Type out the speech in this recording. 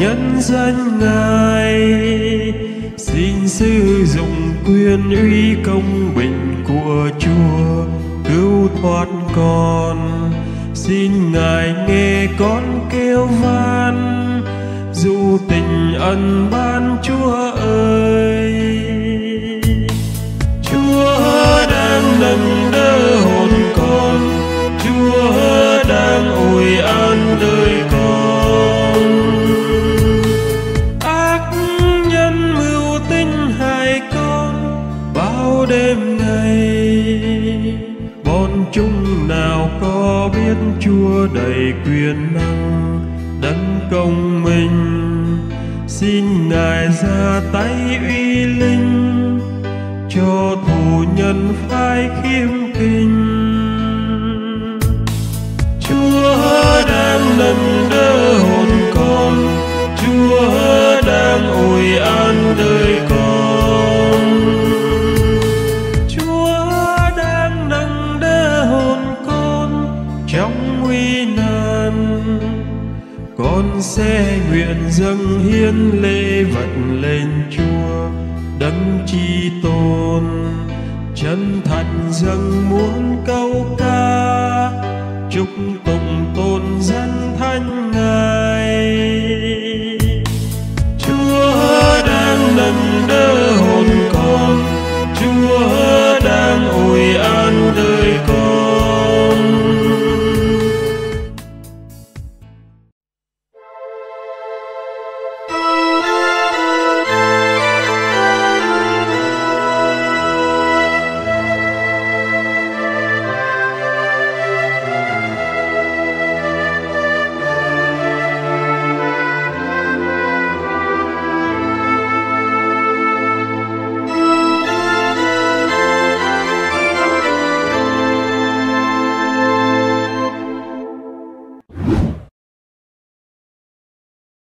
nhân dân ngài, xin sử dụng quyền uy công bình của chúa, cứu thoát con. Xin ngài nghe con kêu van, dù tình ân ban chúa ơi nào có biết chúa đầy quyền năng đấng công minh xin ngài ra tay uy linh cho thù nhân phải khiêm kinh. Chúa đang nâng đỡ con sẽ nguyện dâng hiến lễ vật lên chúa, đấng chi tôn. Chân thành dâng muôn câu ca, chúc tôi